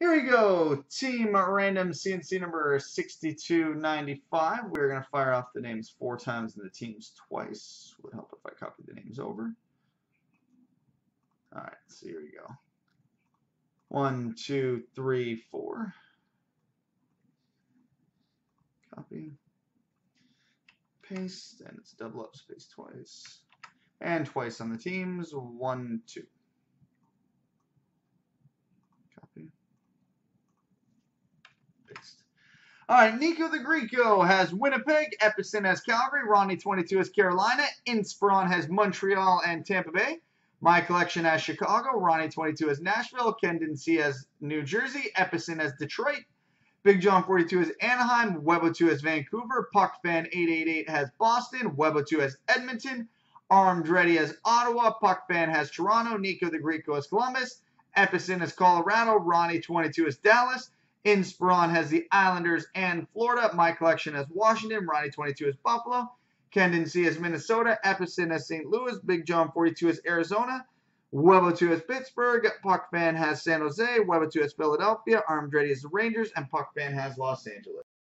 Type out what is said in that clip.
Here we go. Team random CNC number 6295. We're going to fire off the names four times and the teams twice. Would help if I copy the names over. All right, so here we go. One, two, three, four. Copy. Paste, and it's double up space twice. And twice on the teams. One, two. Copy. Paste. All right, Nico the Greco has Winnipeg, Epicent has Calgary, Ronnie 22 has Carolina, Inspiron has Montreal and Tampa Bay. My collection has Chicago, Ronnie 22 has Nashville, Kendon C has New Jersey, Epicent has Detroit, Big John 42 has Anaheim, Webo 2 has Vancouver, Puck Fan 888 has Boston, Webo 2 has Edmonton, Armed Ready has Ottawa, Puck Fan has Toronto, Nico the Greco has Columbus, Epicent has Colorado, Ronnie 22 has Dallas, Inspiron has the Islanders and Florida. My collection has Washington. Ronnie 22 is Buffalo. Kendon C has Minnesota. Epicent has St. Louis. Big John 42 is Arizona. Webo 2 has Pittsburgh. Puck Fan has San Jose. Webo 2 has Philadelphia. Armed Ready has the Rangers. And Puck Fan has Los Angeles.